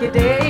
like a day.